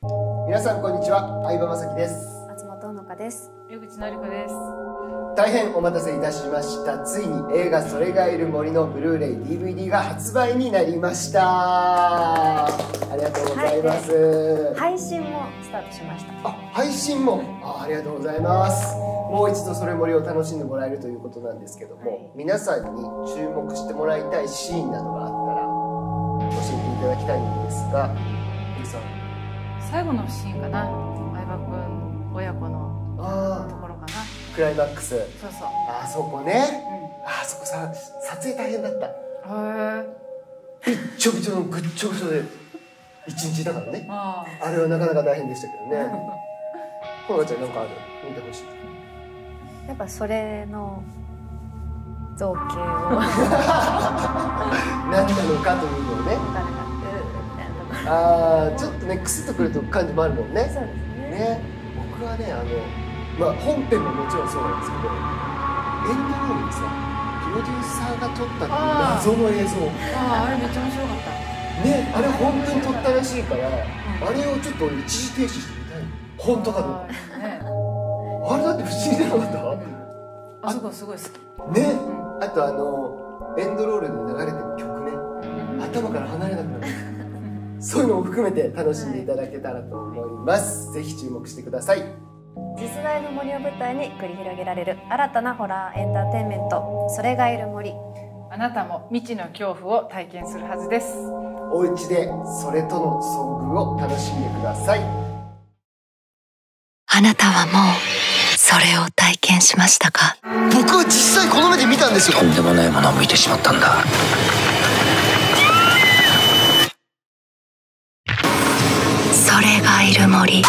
皆さんこんにちは相葉雅紀です。松本穂香です。江口のり子です。大変お待たせいたしました。ついに映画「それがいる森」のブルーレイ DVD が発売になりました。ありがとうございます、はい、配信もスタートしました。あ配信も？あありがとうございます。もう一度それ森を楽しんでもらえるということなんですけども、はい。皆さんに注目してもらいたいシーンなどがあったら教えていただきたいんですがゆりさん最後のシーンかな。相葉君親子のああところかな。クライマックス。そうそう。あそこね。うん。あそこさ撮影大変だった。へえびっちょびちょのぐっちょぐちょで一日だからね。ああれはなかなか大変でしたけどね。ほのかちゃんなんかある？見てほしい。やっぱそれの造形を。何なのかというのをねああちょっとねクスッとくると感じもあるもんね。そうですね。ね僕はねあのまあ本編ももちろんそうなんですけどエンドロールでさプロデューサーが撮った謎の映像。あああれめっちゃ面白かった。ねあれ本当に撮ったらしいからあれをちょっと俺一時停止してみたい。本当かどうか。あれだって不思議じゃなかった？あそこすごい好き。ねうん。あとあのエンドロールで流れてる曲ね。頭から離れなくなるそういうのも含めて楽しんでいただけたらと思います、ぜひ注目してください。実在の森を舞台に繰り広げられる新たなホラーエンターテインメント。それがいる森。あなたも未知の恐怖を体験するはずです。お家でそれとの遭遇を楽しんでください。あなたはもうそれを体験しましたか？僕は実際この目で見たんですよ。とんでもないものを見てしまったんだれがいる森。